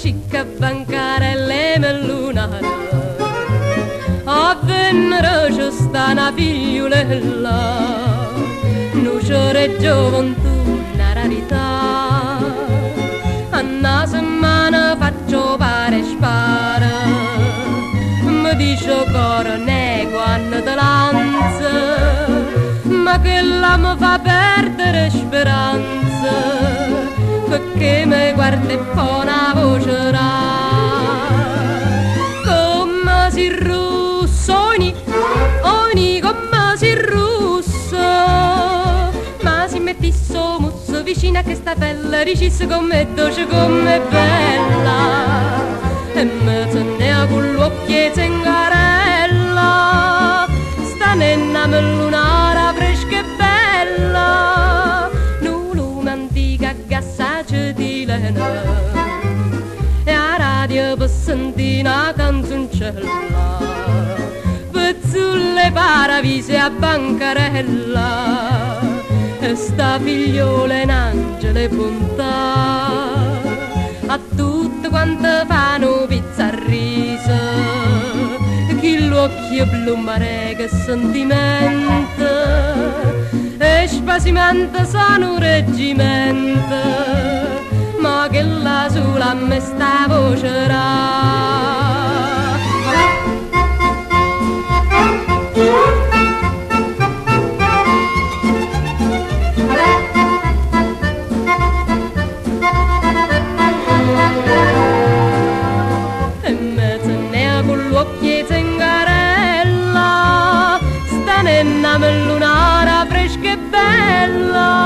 che bancarelle mellunare avvennero ci sta una figliolella nuciore gioventù una rarità. A una settimana faccio pare spara mi dice coro nego anno di lanza? Ma che la mi fa perdere speranza perché mi guarda e fa una voce come si russo ogni, ogni come si russo ma si mettisse musso vicino a questa bella ricisse come dolce come bella e me teneva con l'occhio gassace di lena e a radio una canzoncella pezzulle paravise a bancarella. E sta figliola è un angelo bontà. A tutte quante fanno pizza a riso. Chi l'occhio blu mare che sentimento e spasimento sono reggimento che la sola me sta vocerà. Mellunara fresca e bella